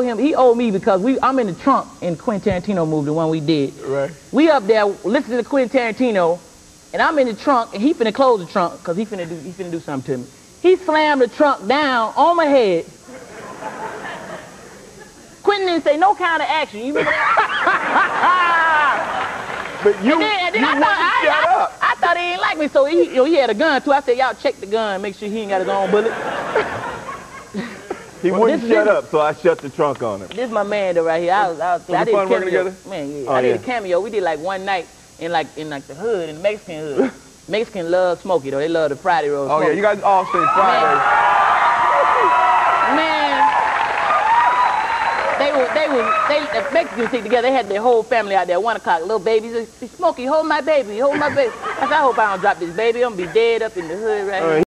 owe him. He owed me because we. I'm in the trunk in Quentin Tarantino movie, the one we did. Right. We up there listening to Quentin Tarantino, and I'm in the trunk, and he finna close the trunk because he finna do he finna do something to me. He slammed the trunk down on my head. Quentin didn't say no kind of action. You remember that? But you, And then, and then you I, thought, shut I, up. I thought he didn't like me, so he, you know, he had a gun too. I said, y'all check the gun, make sure he ain't got his own bullet. He Well, wouldn't this- shut this- up, so I shut the trunk on him. This is my man though right here. I was, I was, Was I did fun working cameo. together? Man, yeah. Oh, I did yeah. a cameo. We did like one night in like in like the hood, in the Mexican hood. Mexican love Smokey though. They love the Friday role. Oh yeah, you guys all sing Fridays. Man. They were, they were, they, the Mexicans stick together. They had their whole family out there, one o'clock, little babies. Smokey, hold my baby, hold my baby. I said, I hope I don't drop this baby. I'm gonna be dead up in the hood right Uh, here.